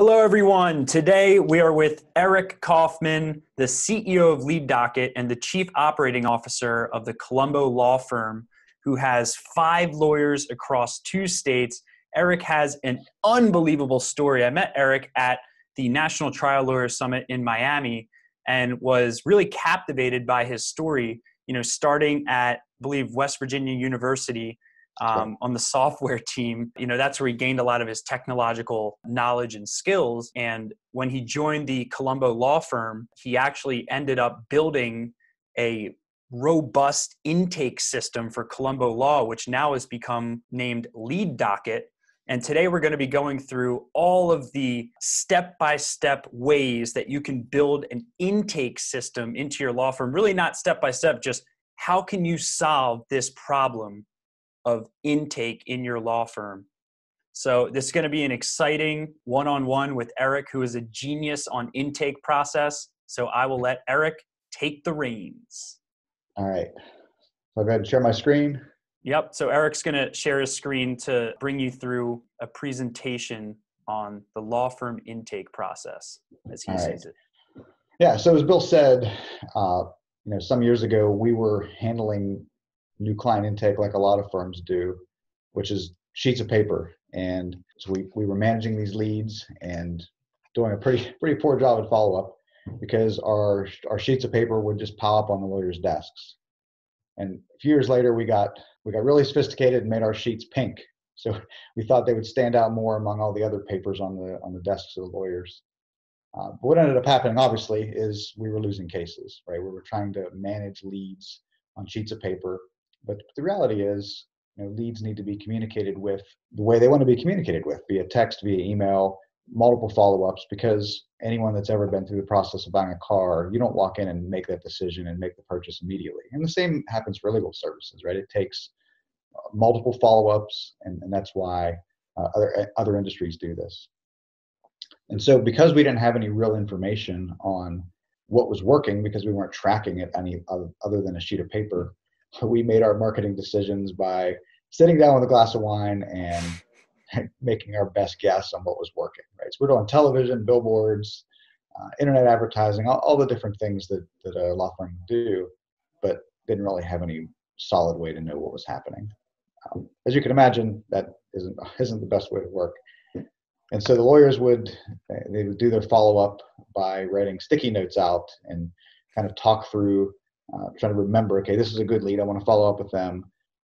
Hello, everyone. Today we are with Eric Coffman, the CEO of Lead Docket and the Chief Operating Officer of the Colombo Law Firm, who has five lawyers across two states. Eric has an unbelievable story. I met Eric at the National Trial Lawyers Summit in Miami and was really captivated by his story. You know, starting at, I believe, West Virginia University um, on the software team. You know, that's where he gained a lot of his technological knowledge and skills. And when he joined the Colombo law firm, he actually ended up building a robust intake system for Colombo Law, which now has become named Lead Docket. And today we're going to be going through all of the step by step ways that you can build an intake system into your law firm. Really, not step by step, just how can you solve this problem of intake in your law firm. So this is going to be an exciting one-on-one with Eric, who is a genius on intake process. So I will let Eric take the reins. All right. I'll go ahead and share my screen. Yep. So Eric's going to share his screen to bring you through a presentation on the law firm intake process, as he All sees right. it. Yeah. So as Bill said, uh, you know, some years ago we were handling new client intake like a lot of firms do, which is sheets of paper. And so we, we were managing these leads and doing a pretty pretty poor job at follow up because our our sheets of paper would just pile up on the lawyers' desks. And a few years later, we got we got really sophisticated and made our sheets pink. So we thought they would stand out more among all the other papers on the on the desks of the lawyers. Uh, but what ended up happening, obviously, is we were losing cases. Right, we were trying to manage leads on sheets of paper but the reality is, you know, leads need to be communicated with the way they want to be communicated with, via text, via email, multiple follow-ups. Because anyone that's ever been through the process of buying a car, you don't walk in and make that decision and make the purchase immediately. And the same happens for legal services, right? It takes uh, multiple follow-ups, and, and that's why uh, other other industries do this. And so, because we didn't have any real information on what was working, because we weren't tracking it any other than a sheet of paper, we made our marketing decisions by sitting down with a glass of wine and making our best guess on what was working. Right, so we're doing television, billboards, uh, internet advertising, all, all, the different things that that a law firm do, but didn't really have any solid way to know what was happening. Um, as you can imagine, that isn't isn't the best way to work. And so the lawyers would they would do their follow up by writing sticky notes out and kind of talk through uh, trying to remember, okay, this is a good lead. I want to follow up with them.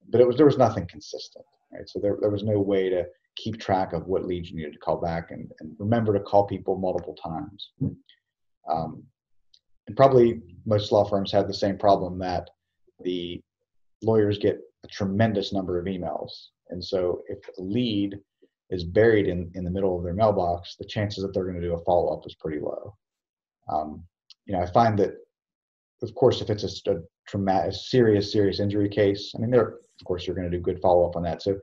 But it was there was nothing consistent, right? So there, there was no way to keep track of what leads you needed to call back and, and remember to call people multiple times. Um, and probably most law firms have the same problem that the lawyers get a tremendous number of emails. And so if a lead is buried in, in the middle of their mailbox, the chances that they're going to do a follow up is pretty low. Um, you know, I find that of course, if it's a, a traumatic, serious, serious injury case, I mean, there, of course, you're going to do good follow up on that. So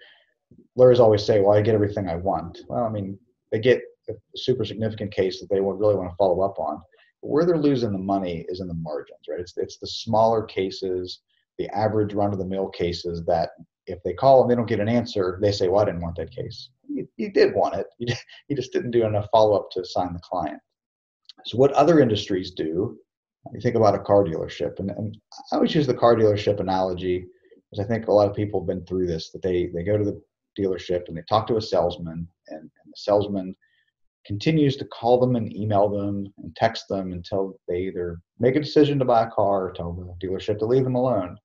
lawyers always say, well, I get everything I want. Well, I mean, they get a super significant case that they would really want to follow up on. But where they're losing the money is in the margins, right? It's, it's the smaller cases, the average run of the mill cases that if they call and they don't get an answer, they say, well, I didn't want that case. You, you did want it. You, you just didn't do enough follow up to assign the client. So what other industries do you think about a car dealership, and, and I always use the car dealership analogy because I think a lot of people have been through this. That they they go to the dealership and they talk to a salesman, and, and the salesman continues to call them and email them and text them until they either make a decision to buy a car or tell the dealership to leave them alone.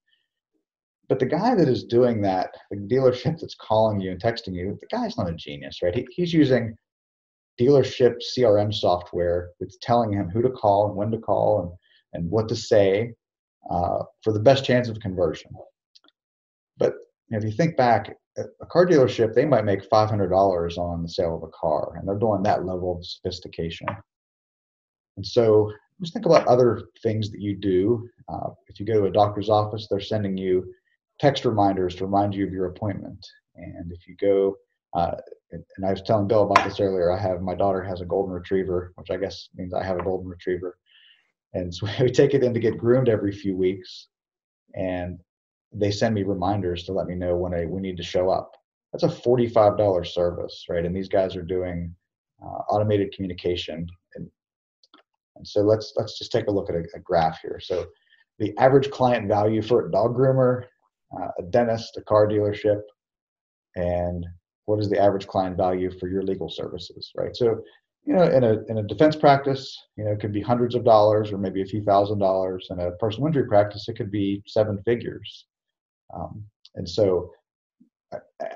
But the guy that is doing that, the dealership that's calling you and texting you, the guy's not a genius, right? He, he's using dealership CRM software that's telling him who to call and when to call and and what to say uh, for the best chance of conversion. But if you think back, a car dealership, they might make $500 on the sale of a car, and they're doing that level of sophistication. And so just think about other things that you do. Uh, if you go to a doctor's office, they're sending you text reminders to remind you of your appointment. And if you go, uh, and I was telling Bill about this earlier, I have my daughter has a golden retriever, which I guess means I have a golden retriever. And so we take it in to get groomed every few weeks, and they send me reminders to let me know when I we need to show up. That's a forty-five dollar service, right? And these guys are doing uh, automated communication. And, and so let's let's just take a look at a, a graph here. So the average client value for a dog groomer, uh, a dentist, a car dealership, and what is the average client value for your legal services, right? So, you know, in a in a defense practice, you know, it could be hundreds of dollars or maybe a few thousand dollars. In a personal injury practice, it could be seven figures. Um, and so,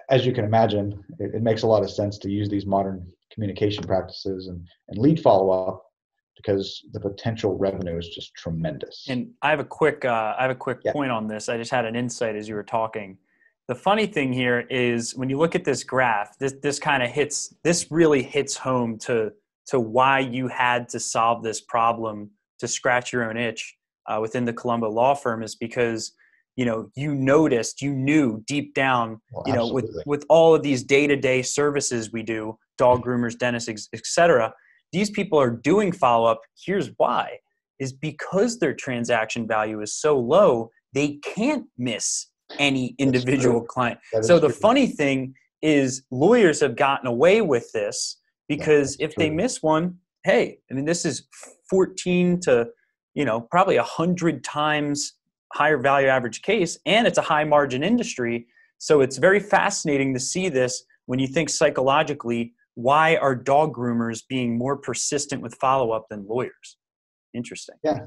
as you can imagine, it, it, makes a lot of sense to use these modern communication practices and, and lead follow up because the potential revenue is just tremendous. And I have a quick uh, I have a quick yeah. point on this. I just had an insight as you were talking. The funny thing here is when you look at this graph, this this kind of hits this really hits home to to why you had to solve this problem to scratch your own itch uh, within the Colombo law firm is because you know you noticed you knew deep down well, you know with with all of these day-to-day services we do dog groomers dentists etc these people are doing follow-up. Here's why is because their transaction value is so low they can't miss any individual client. So the true. funny thing is lawyers have gotten away with this because yeah, if true. they miss one hey i mean this is 14 to you know probably a hundred times higher value average case and it's a high margin industry. So it's very fascinating to see this when you think psychologically why are dog groomers being more persistent with follow-up than lawyers? Interesting. Yeah.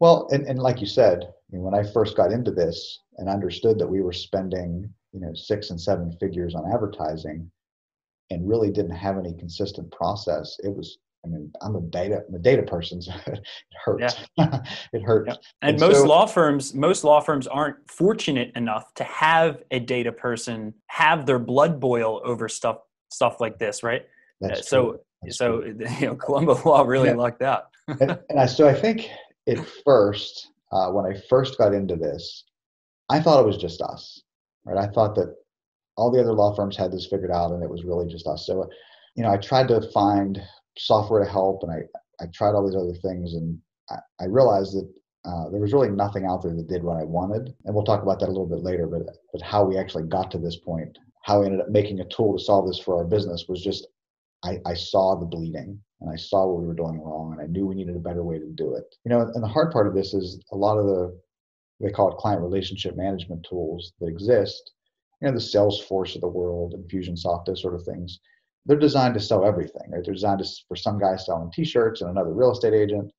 Well and, and like you said when i first got into this and understood that we were spending you know six and seven figures on advertising and really didn't have any consistent process it was I mean, I'm a data, I'm a data person. So it hurts. Yeah. it hurts. Yeah. And, and, most so, law firms, most law firms aren't fortunate enough to have a data person have their blood boil over stuff, stuff like this, right? That's so, That's so true. you know, Colombo law really yeah. lucked out. and, and I, so I think at first, uh, when I first got into this, I thought it was just us, right? I thought that all the other law firms had this figured out, and it was really just us. So, you know, I tried to find software to help, and I I tried all these other things, and I, I realized that uh, there was really nothing out there that did what I wanted. And we'll talk about that a little bit later. But but how we actually got to this point, how we ended up making a tool to solve this for our business was just I, I saw the bleeding and I saw what we were doing wrong, and I knew we needed a better way to do it. You know, and the hard part of this is a lot of the they call it client relationship management tools that exist. You know, the Salesforce of the world, Infusionsoft, those sort of things they're designed to sell everything. Right? They're designed to, for some guy selling T-shirts and another real estate agent,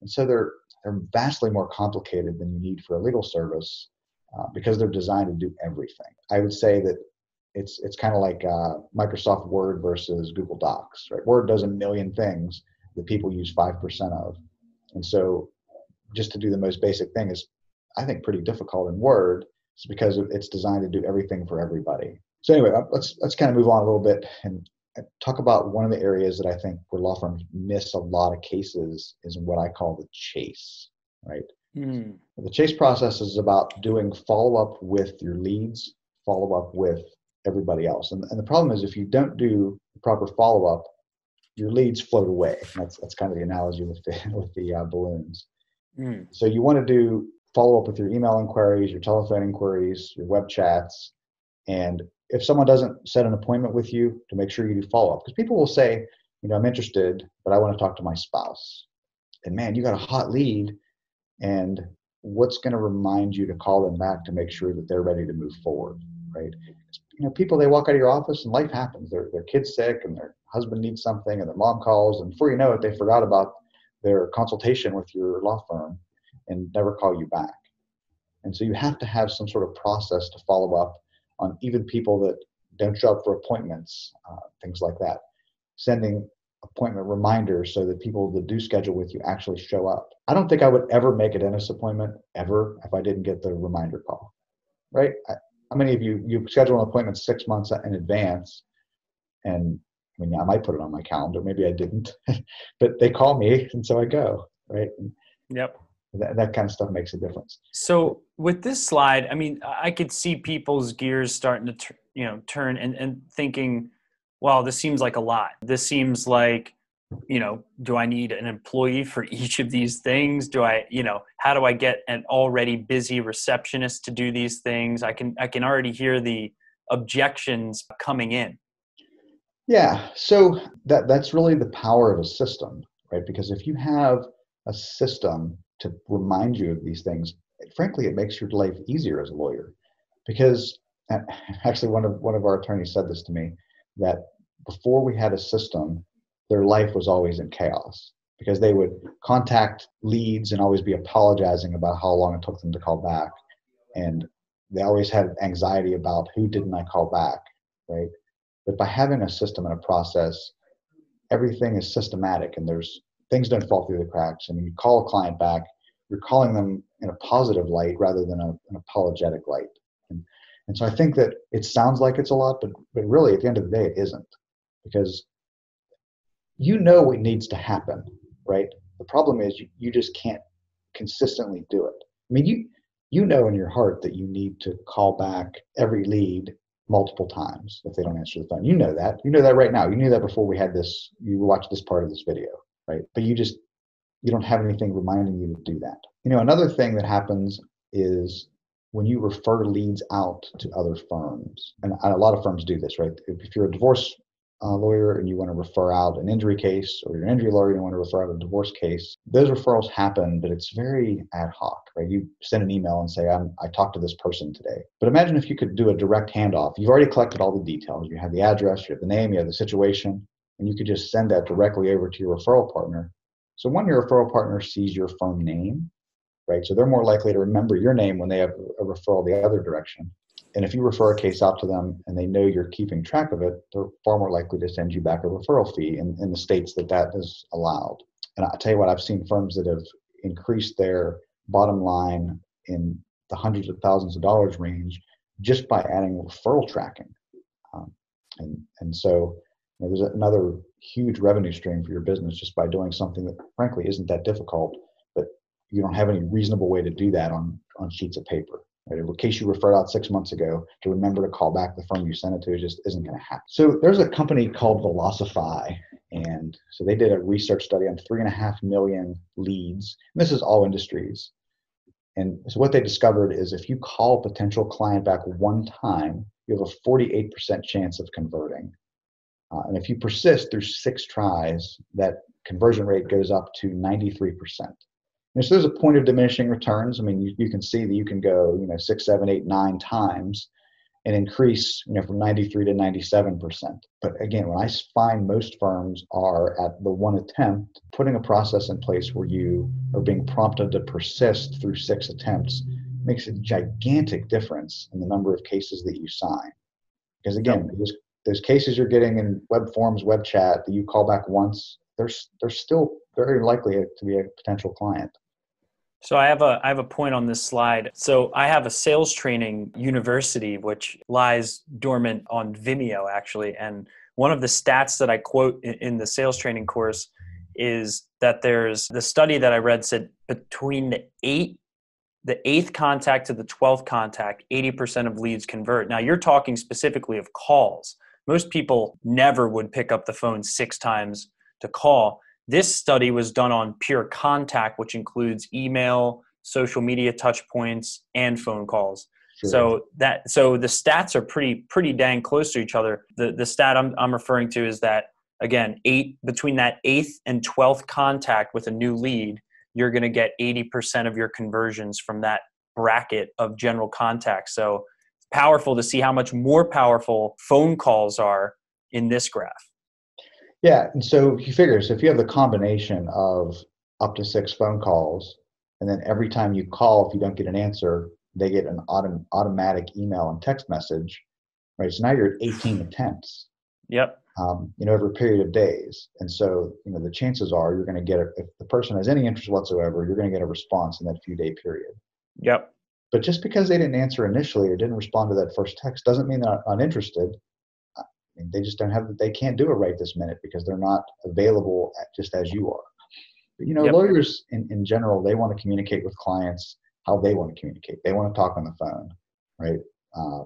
and so they're they're vastly more complicated than you need for a legal service uh, because they're designed to do everything. I would say that it's it's kind of like uh, Microsoft Word versus Google Docs. Right? Word does a million things that people use five percent of, and so just to do the most basic thing is, I think, pretty difficult in Word. It's because it's designed to do everything for everybody. So anyway, uh, let's let's kind of move on a little bit and talk about one of the areas that I think where law firms miss a lot of cases is what I call the chase, right? Mm. The chase process is about doing follow up with your leads, follow up with everybody else. And, and the problem is if you don't do proper follow up, your leads float away. That's that's kind of the analogy with the with the uh, balloons. Mm. So you want to do follow up with your email inquiries, your telephone inquiries, your web chats, and if someone doesn't set an appointment with you to make sure you do follow up because people will say you know i'm interested but i want to talk to my spouse. And man you got a hot lead. And what's going to remind you to call them back to make sure that they're ready to move forward right? You know people they walk out of your office and life happens. Their, their kid's sick and their husband needs something and their mom calls. And before you know it they forgot about their consultation with your law firm and never call you back and so you have to have some sort of process to follow up on even people that don't show up for appointments, uh, things like that. Sending appointment reminders so that people that do schedule with you actually show up. I don't think I would ever make a dentist appointment ever if I didn't get the reminder call. Right? I, how many of you you schedule an appointment six months in advance, and I mean I might put it on my calendar, maybe I didn't, but they call me and so I go. Right? Yep that, that kind of stuff makes a difference. So with this slide, I mean, I could see people's gears starting to, you know, turn and, and thinking, well, this seems like a lot. This seems like, you know, do I need an employee for each of these things? Do I, you know, how do I get an already busy receptionist to do these things? I can, I can already hear the objections coming in. Yeah, so that that's really the power of a system, right? Because if you have a system to remind you of these things, frankly, it makes your life easier as a lawyer. Because uh, actually, one of one of our attorneys said this to me that before we had a system, their life was always in chaos because they would contact leads and always be apologizing about how long it took them to call back, and they always had anxiety about who didn't I call back, right? But by having a system and a process, everything is systematic and there's things don't fall through the cracks. And you call a client back, you're calling them in a positive light rather than a, an apologetic light. And, and so I think that it sounds like it's a lot, but, but really at the end of the day, it isn't because you know what needs to happen, right? The problem is you, you just can't consistently do it. I mean, you, you know in your heart that you need to call back every lead multiple times if they don't answer the phone. You know that. You know that right now. You knew that before we had this. You watched this part of this video, right? But you just you don't have anything reminding you to do that. You know, another thing that happens is when you refer leads out to other firms, and a lot of firms do this, right? If you're a divorce uh, lawyer and you want to refer out an injury case, or you're an injury lawyer and you want to refer out a divorce case, those referrals happen, but it's very ad hoc, right? You send an email and say, I'm, I talked to this person today. But imagine if you could do a direct handoff. You've already collected all the details. You have the address, you have the name, you have the situation, and you could just send that directly over to your referral partner. So when your referral partner sees your firm name, right, so they're more likely to remember your name when they have a referral the other direction and if you refer a case out to them and they know you're keeping track of it, they're far more likely to send you back a referral fee in, in the states that that is allowed. And I tell you what, I've seen firms that have increased their bottom line in the hundreds of thousands of dollars range just by adding referral tracking. Um, and, and so know, there's another huge revenue stream for your business just by doing something that frankly isn't that difficult, but you don't have any reasonable way to do that on, on sheets of paper. Right? In case you referred out six months ago, to remember to call back the firm you sent it to just isn't going to happen. So there's a company called Velocify, and so they did a research study on three and a half million leads. And this is all industries. And so what they discovered is if you call a potential client back one time, you have a 48% chance of converting. Uh, and if you persist through six tries, that conversion rate goes up to 93%. And so there's a point of diminishing returns. I mean, you, you can see that you can go, you know, six, seven, eight, nine times and increase, you know, from 93 to 97%. But again, when I find most firms are at the one attempt, putting a process in place where you are being prompted to persist through six attempts makes a gigantic difference in the number of cases that you sign. Because again, those, those cases you're getting in web forms, web chat that you call back once, there's there's still very likely to be a potential client. So I have a I have a point on this slide. So I have a sales training university which lies dormant on Vimeo actually and one of the stats that I quote in, in the sales training course is that there's the study that I read said between the 8 the 8th contact to the 12th contact 80% of leads convert. Now you're talking specifically of calls. Most people never would pick up the phone 6 times to call this study was done on pure contact, which includes email, social media touch points, and phone calls. Sure. So that so the stats are pretty pretty dang close to each other. The the stat I'm I'm referring to is that again eight between that eighth and twelfth contact with a new lead, you're going to get eighty percent of your conversions from that bracket of general contact. So powerful to see how much more powerful phone calls are in this graph. Yeah, and so you figure so if you have the combination of up to six phone calls, and then every time you call, if you don't get an answer, they get an autom- automatic email and text message, right? So now you're at 18 attempts. Yep. Um, you know, over a period of days, and so you know the chances are you're going to get a, if the person has any interest whatsoever, you're going to get a response in that few day period. Yep. But just because they didn't answer initially or didn't respond to that first text doesn't mean they're uninterested. I mean, they just don't have they can't do it right this minute because they're not available just as you are. But you know yep. lawyers in, in general they want to communicate with clients how they want to communicate. They want to talk on the phone right? Uh,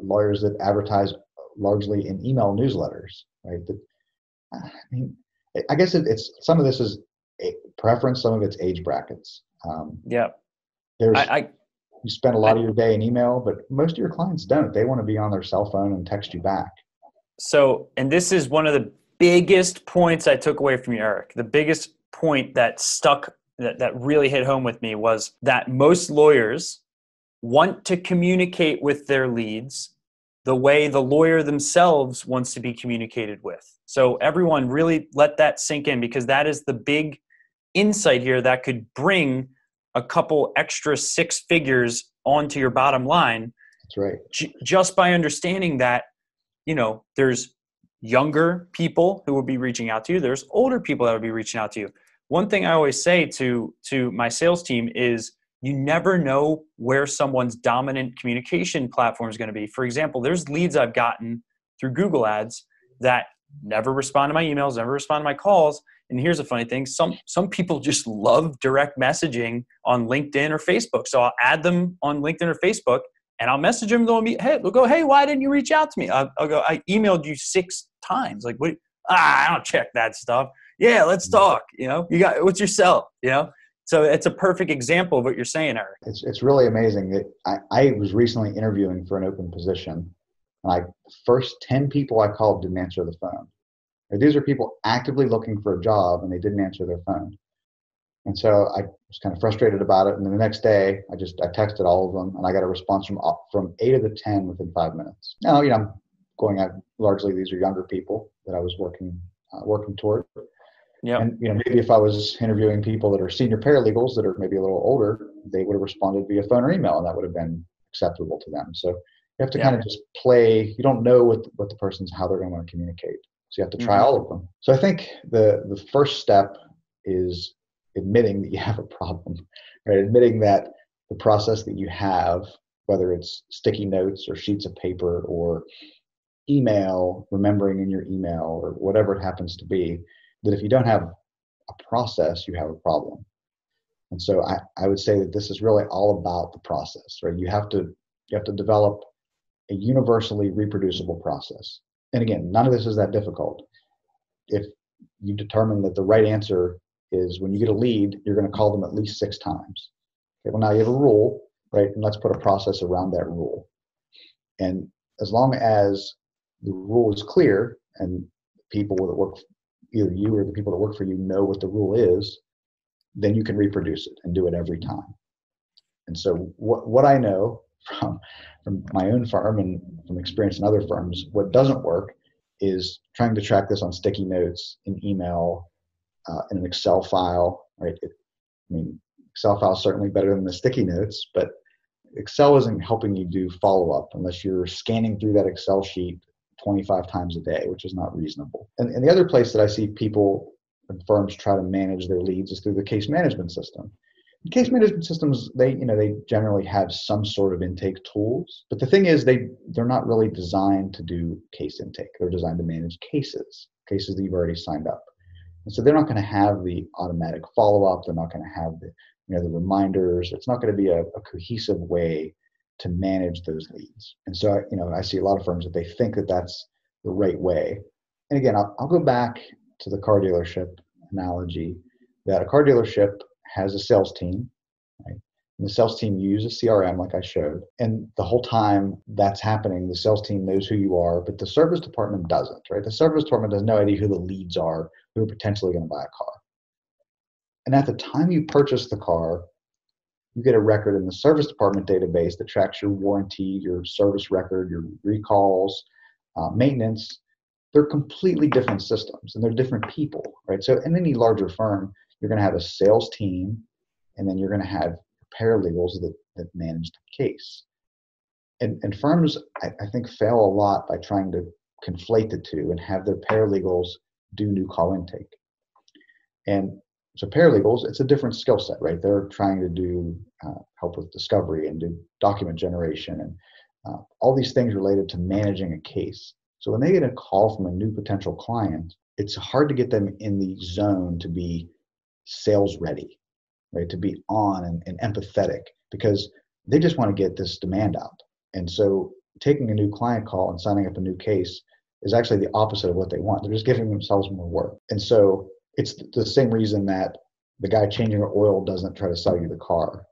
lawyers that advertise largely in email newsletters right? That, i mean i guess it, it's some of this is preference some of it's age brackets. Um, yeah there's I, I you spend a lot of your day in email but most of your clients don't they want to be on their cell phone and text you back So, and this is one of the biggest points I took away from you, Eric. The biggest point that stuck, that, that really hit home with me was that most lawyers want to communicate with their leads the way the lawyer themselves wants to be communicated with. So, everyone really let that sink in because that is the big insight here that could bring a couple extra six figures onto your bottom line. That's right. J- just by understanding that, you know, there's younger people who will be reaching out to you, there's older people that will be reaching out to you. One thing I always say to to my sales team is you never know where someone's dominant communication platform is going to be. For example, there's leads I've gotten through Google Ads that never respond to my emails, never respond to my calls, and here's a funny thing some some people just love direct messaging on linkedin or facebook. So i'll add them on linkedin or facebook and i'll message them they'll be hey they'll go hey why didn't you reach out to me? I'll, I'll go i emailed you six times. Like what ah, i don't check that stuff. Yeah let's mm. talk you know? You got what's your cell you know? So it's a perfect example of what you're saying eric. It's, it's really amazing that I, I was recently interviewing for an open position and I first 10 people I called didn't answer the phone. These are people actively looking for a job and they didn't answer their phone. And so I was kind of frustrated about it. And then the next day, I just I texted all of them, and I got a response from from eight of the ten within five minutes. Now, you know, I'm going out largely these are younger people that I was working uh, working toward. Yeah. And you know, maybe if I was interviewing people that are senior paralegals that are maybe a little older, they would have responded via phone or email, and that would have been acceptable to them. So you have to yeah. kind of just play. You don't know what what the person's how they're going to want to communicate. So you have to try mm-hmm. all of them. So I think the the first step is admitting that you have a problem, right? Admitting that the process that you have, whether it's sticky notes or sheets of paper or email, remembering in your email or whatever it happens to be, that if you don't have a process, you have a problem. And so I, I would say that this is really all about the process, right? You have to you have to develop a universally reproducible process and again, none of this is that difficult. If you determine that the right answer is when you get a lead, you're going to call them at least six times. Okay, well, now you have a rule, right? And let's put a process around that rule. And as long as the rule is clear and people that work, either you or the people that work for you know what the rule is, then you can reproduce it and do it every time. And so, what, what I know from from my own firm and from experience in other firms, what doesn't work is trying to track this on sticky notes in email, uh, in an Excel file, right? It, I mean, Excel file is certainly better than the sticky notes, but Excel isn't helping you do follow up unless you're scanning through that Excel sheet 25 times a day, which is not reasonable. And, and the other place that I see people and firms try to manage their leads is through the case management system case management systems they you know they generally have some sort of intake tools but the thing is they they're not really designed to do case intake. They're designed to manage cases cases that you've already signed up. And so they're not going to have the automatic follow-up. They're not going to have the you know the reminders. It's not going to be a, a cohesive way to manage those leads and so you know i see a lot of firms that they think that that's the right way. And again i'll, I'll go back to the car dealership analogy that a car dealership has a sales team, right? And the sales team uses CRM, like I showed. And the whole time that's happening, the sales team knows who you are, but the service department doesn't, right? The service department has no idea who the leads are who are potentially going to buy a car. And at the time you purchase the car, you get a record in the service department database that tracks your warranty, your service record, your recalls, uh, maintenance. They're completely different systems and they're different people, right? So in any larger firm, you're going to have a sales team, and then you're going to have paralegals that, that manage the case. And, and firms, I, I think, fail a lot by trying to conflate the two and have their paralegals do new call intake. And so paralegals, it's a different skill set, right? They're trying to do uh, help with discovery and do document generation and uh, all these things related to managing a case. So when they get a call from a new potential client, it's hard to get them in the zone to be sales ready, right? To be on and, and empathetic because they just want to get this demand out. And so taking a new client call and signing up a new case is actually the opposite of what they want. They're just giving themselves more work. And so it's the same reason that the guy changing your oil doesn't try to sell you the car.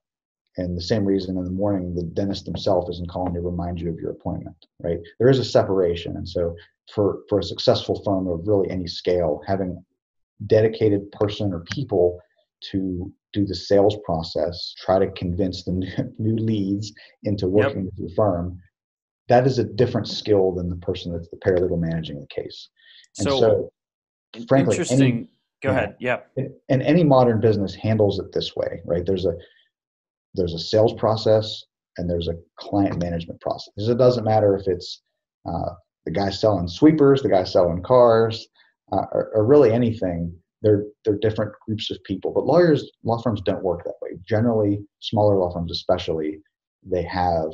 and the same reason in the morning the dentist himself isn't calling to remind you of your appointment right there is a separation and so for for a successful firm of really any scale having dedicated person or people to do the sales process try to convince the new, new leads into working yep. with your firm that is a different skill than the person that's the paralegal managing the case. And so, so frankly interesting. Any, go ahead. Yeah and any modern business handles it this way right? There's a there's a sales process and there's a client management process. It doesn't matter if it's uh, the guy selling sweepers, the guy selling cars, uh, or, or, really anything. They're they're different groups of people. But lawyers, law firms don't work that way. Generally, smaller law firms, especially, they have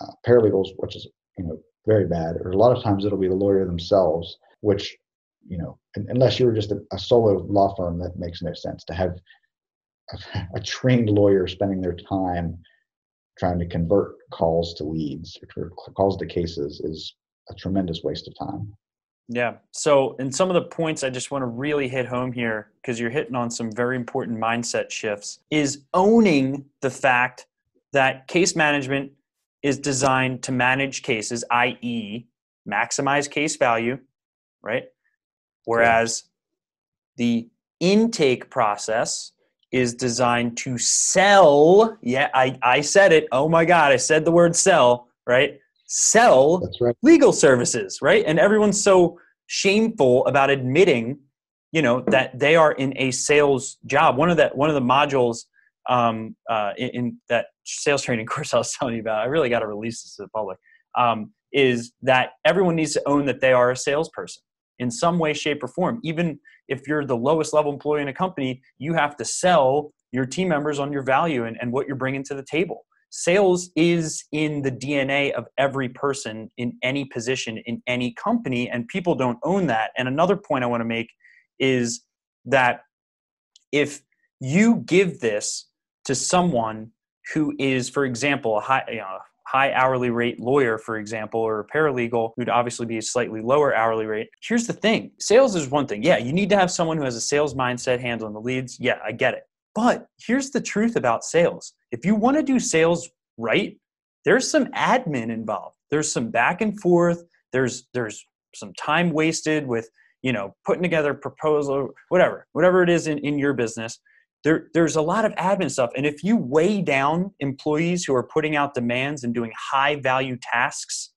uh, paralegals, which is you know very bad. Or a lot of times it'll be the lawyer themselves, which you know, unless you're just a, a solo law firm, that makes no sense to have a trained lawyer spending their time trying to convert calls to leads or calls to cases is a tremendous waste of time. Yeah. So, in some of the points I just want to really hit home here, because you're hitting on some very important mindset shifts, is owning the fact that case management is designed to manage cases, i.e., maximize case value, right? Whereas the intake process is designed to sell. Yeah, I, I said it. Oh my God, I said the word sell, right? Sell right. legal services, right? And everyone's so shameful about admitting, you know, that they are in a sales job. One of the one of the modules um, uh, in, in, that sales training course I was telling you about, I really got to release this to the public, um, is that everyone needs to own that they are a salesperson in some way, shape, or form. Even if you're the lowest level employee in a company, you have to sell your team members on your value and, and what you're bringing to the table. Sales is in the DNA of every person in any position in any company, and people don't own that. And another point I want to make is that if you give this to someone who is, for example, a high, you know, high hourly rate lawyer, for example, or a paralegal who'd obviously be a slightly lower hourly rate. Here's the thing sales is one thing. Yeah, you need to have someone who has a sales mindset handling the leads. Yeah, I get it. But here's the truth about sales. If you want to do sales right, there's some admin involved, there's some back and forth, there's, there's, some time wasted with you know putting together proposal whatever whatever it is in, in your business. There, there's a lot of admin stuff. And if you weigh down employees who are putting out demands and doing high value tasks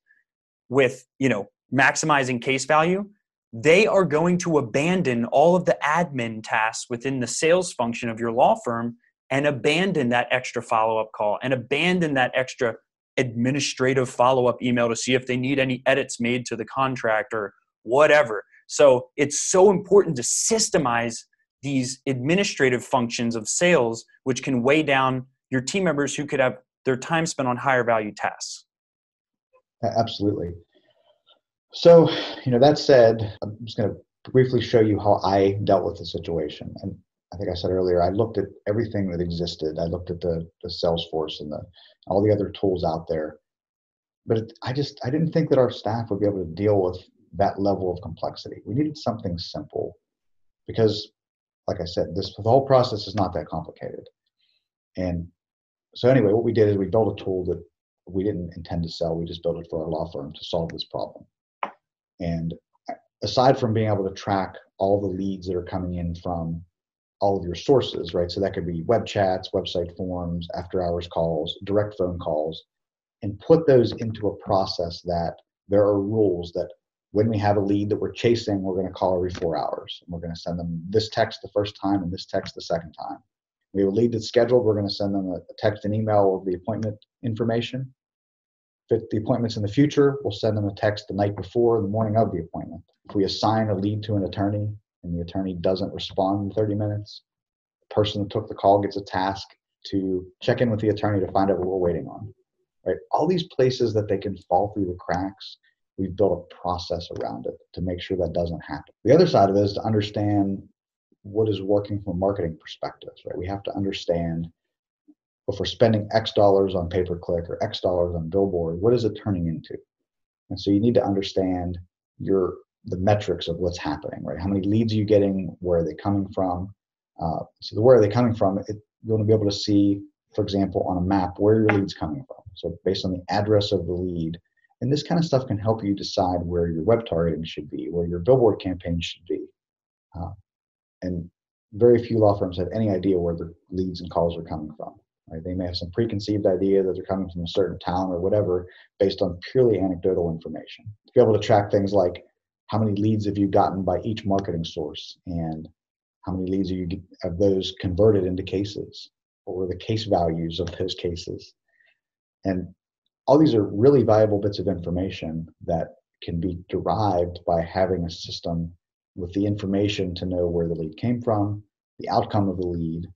with, you know, maximizing case value, they are going to abandon all of the admin tasks within the sales function of your law firm and abandon that extra follow up call and abandon that extra administrative follow up email to see if they need any edits made to the contract or whatever. So it's so important to systemize these administrative functions of sales, which can weigh down your team members who could have their time spent on higher value tasks. Absolutely. So, you know, that said, I'm just going to briefly show you how I dealt with the situation. And I think I said earlier, I looked at everything that existed. I looked at the, the Salesforce and the all the other tools out there. But it, I just I didn't think that our staff would be able to deal with that level of complexity. We needed something simple because like I said, this the whole process is not that complicated. And so anyway, what we did is we built a tool that we didn't intend to sell. We just built it for our law firm to solve this problem. And aside from being able to track all the leads that are coming in from all of your sources, right? So that could be web chats, website forms, after hours calls, direct phone calls, and put those into a process that there are rules that when we have a lead that we're chasing, we're going to call every four hours. And we're going to send them this text the first time and this text the second time. We have a lead that's scheduled, we're going to send them a text and email of the appointment information. If the appointment's in the future, we'll send them a text the night before, the morning of the appointment. If we assign a lead to an attorney and the attorney doesn't respond in 30 minutes, the person that took the call gets a task to check in with the attorney to find out what we're waiting on. Right? All these places that they can fall through the cracks we've built a process around it to make sure that doesn't happen. The other side of it is to understand what is working from a marketing perspective, right? We have to understand if we're spending X dollars on pay per click or X dollars on billboard, what is it turning into? And so you need to understand your the metrics of what's happening, right? How many leads are you getting? Where are they coming from? Uh, so the where are they coming from? It, you want to be able to see for example, on a map where your lead's coming from. So based on the address of the lead, and this kind of stuff can help you decide where your web targeting should be, where your billboard campaign should be. Uh, and very few law firms have any idea where the leads and calls are coming from. Right? They may have some preconceived idea that they're coming from a certain town or whatever based on purely anecdotal information. To be able to track things like how many leads have you gotten by each marketing source and how many leads are you of those converted into cases what were the case values of those cases and all these are really valuable bits of information that can be derived by having a system with the information to know where the lead came from the outcome of the lead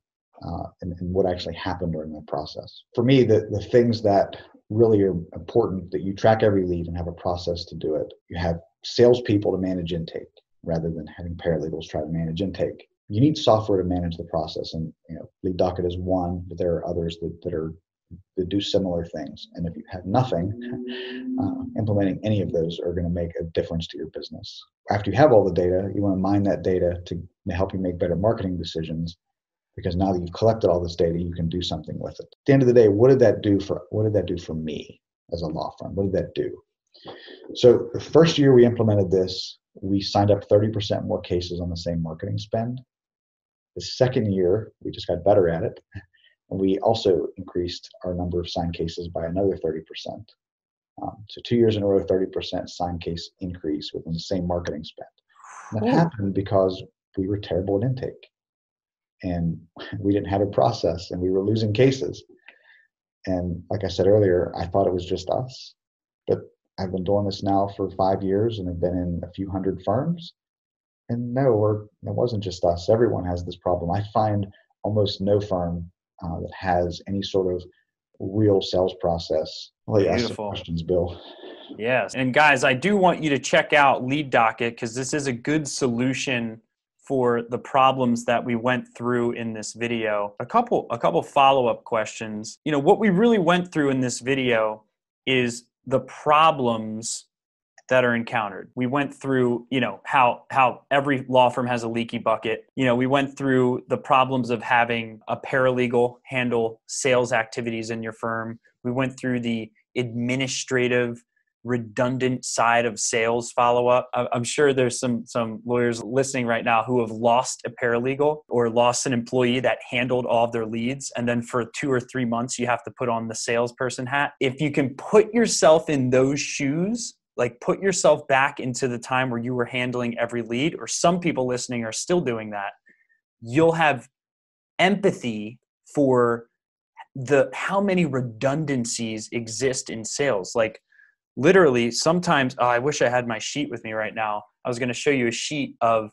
uh, and, and, what actually happened during that process for me the, the things that really are important that you track every lead and have a process to do it you have salespeople to manage intake rather than having paralegals try to manage intake. You need software to manage the process, and you know, Lead Docket is one, but there are others that, that are that do similar things. And if you have nothing, uh, implementing any of those are going to make a difference to your business. After you have all the data, you want to mine that data to help you make better marketing decisions. Because now that you've collected all this data, you can do something with it. At the end of the day, what did that do for what did that do for me as a law firm? What did that do? So the first year we implemented this, we signed up 30% more cases on the same marketing spend. The second year, we just got better at it. And we also increased our number of signed cases by another 30%. Um, so two years in a row, 30% signed case increase within the same marketing spend. And that Ooh. happened because we were terrible at intake. And we didn't have a process and we were losing cases. And like I said earlier, I thought it was just us. But I've been doing this now for five years and I've been in a few hundred firms. And no, or it wasn't just us. Everyone has this problem. I find almost no firm uh, that has any sort of real sales process. Well, you ask questions, Bill. Yes. And guys, I do want you to check out Lead Docket because this is a good solution for the problems that we went through in this video. A couple a couple follow-up questions. You know, what we really went through in this video is the problems that are encountered. We went through, you know, how how every law firm has a leaky bucket. You know, we went through the problems of having a paralegal handle sales activities in your firm. We went through the administrative redundant side of sales follow up. I'm sure there's some some lawyers listening right now who have lost a paralegal or lost an employee that handled all of their leads and then for 2 or 3 months you have to put on the salesperson hat. If you can put yourself in those shoes, like put yourself back into the time where you were handling every lead or some people listening are still doing that, you'll have empathy for the how many redundancies exist in sales like literally sometimes oh, i wish i had my sheet with me right now i was going to show you a sheet of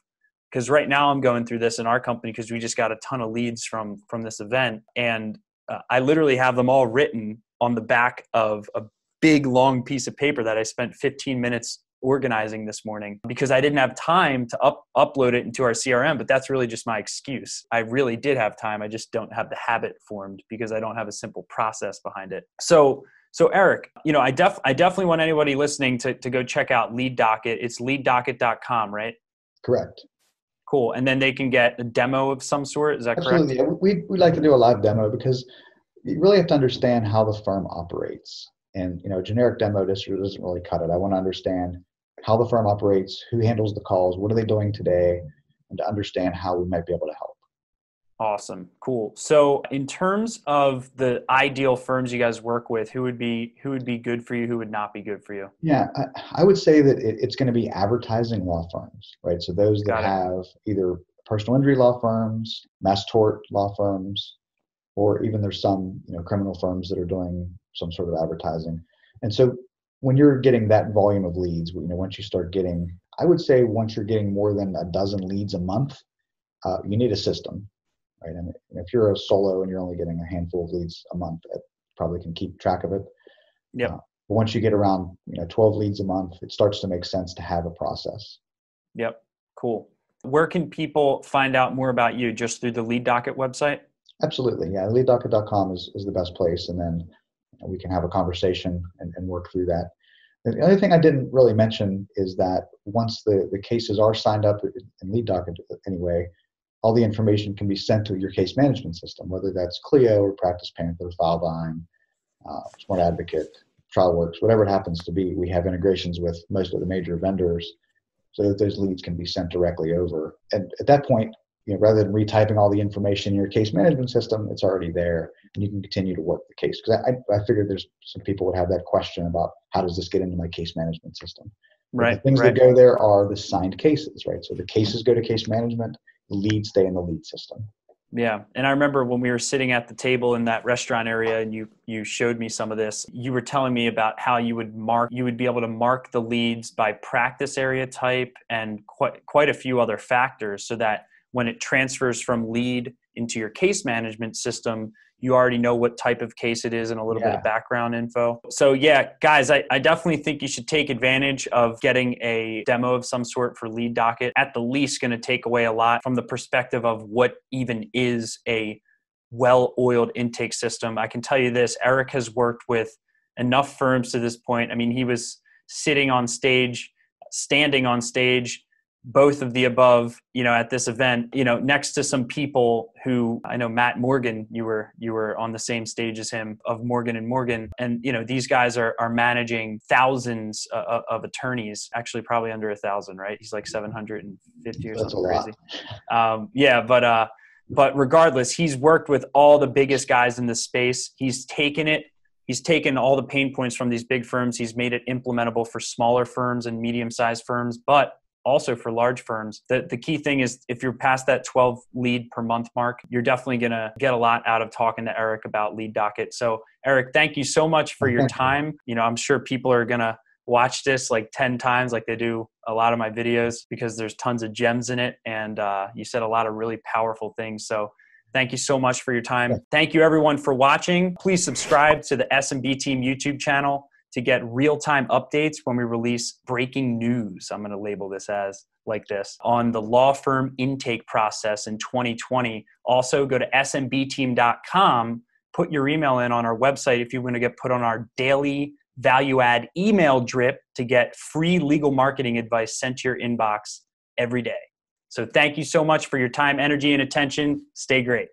because right now i'm going through this in our company because we just got a ton of leads from from this event and uh, i literally have them all written on the back of a big long piece of paper that i spent 15 minutes organizing this morning because I didn't have time to up, upload it into our CRM, but that's really just my excuse. I really did have time. I just don't have the habit formed because I don't have a simple process behind it. So so Eric, you know, I def I definitely want anybody listening to, to go check out Lead Docket. It's leaddocket.com, right? Correct. Cool. And then they can get a demo of some sort. Is that Absolutely. correct? Absolutely. We we like to do a live demo because you really have to understand how the firm operates. And you know, generic demo just doesn't really cut it. I want to understand how the firm operates, who handles the calls, what are they doing today, and to understand how we might be able to help. Awesome. Cool. So in terms of the ideal firms you guys work with, who would be who would be good for you, who would not be good for you? Yeah, I, I would say that it, it's going to be advertising law firms, right? So those that have either personal injury law firms, mass tort law firms, or even there's some, you know, criminal firms that are doing some sort of advertising. And so when you're getting that volume of leads, you know, once you start getting, I would say once you're getting more than a dozen leads a month, uh, you need a system right? And if you're a solo and you're only getting a handful of leads a month, it probably can keep track of it. Yeah. Uh, once you get around, you know, 12 leads a month, it starts to make sense to have a process. Yep. Cool. Where can people find out more about you? Just through the Lead Docket website? Absolutely. Yeah. Leaddocket.com is, is the best place. And then we can have a conversation and, and work through that. The other thing I didn't really mention is that once the, the cases are signed up in Lead Docket anyway, all the information can be sent to your case management system, whether that's Clio or Practice Panther, Filevine, uh, Smart Advocate, TrialWorks, whatever it happens to be. We have integrations with most of the major vendors so that those leads can be sent directly over. And at that point, you know, rather than retyping all the information in your case management system, it's already there, and you can continue to work the case. Because I, I figured there's some people would have that question about how does this get into my case management system. Right. The things right. that go there are the signed cases, right? So the cases go to case management, leads stay in the lead system. Yeah, and I remember when we were sitting at the table in that restaurant area, and you you showed me some of this. You were telling me about how you would mark, you would be able to mark the leads by practice area type and quite quite a few other factors, so that when it transfers from lead into your case management system, you already know what type of case it is and a little yeah. bit of background info. So, yeah, guys, I, I definitely think you should take advantage of getting a demo of some sort for Lead Docket. At the least, going to take away a lot from the perspective of what even is a well oiled intake system. I can tell you this Eric has worked with enough firms to this point. I mean, he was sitting on stage, standing on stage both of the above you know at this event you know next to some people who i know matt morgan you were you were on the same stage as him of morgan and morgan. And you know these guys are are managing thousands uh, uh of attorneys actually probably under a thousand right? He's like 750 or That's something crazy. um, yeah but uh but regardless he's worked with all the biggest guys in the space. He's taken it he's taken all the pain points from these big firms. He's made it implementable for smaller firms and medium sized firms. But also for large firms. The, the key thing is if you're past that 12 lead per month mark, you're definitely going to get a lot out of talking to Eric about lead docket. So, Eric, thank you so much for your time. You know, I'm sure people are going to watch this like 10 times like they do a lot of my videos because there's tons of gems in it and uh, you said a lot of really powerful things so thank you so much for your time thank you everyone for watching please subscribe to the smb team youtube channel to get real time updates when we release breaking news. I'm going to label this as like this on the law firm intake process in 2020. Also, go to smbteam.com, put your email in on our website if you want to get put on our daily value add email drip to get free legal marketing advice sent to your inbox every day. So, thank you so much for your time, energy, and attention. Stay great.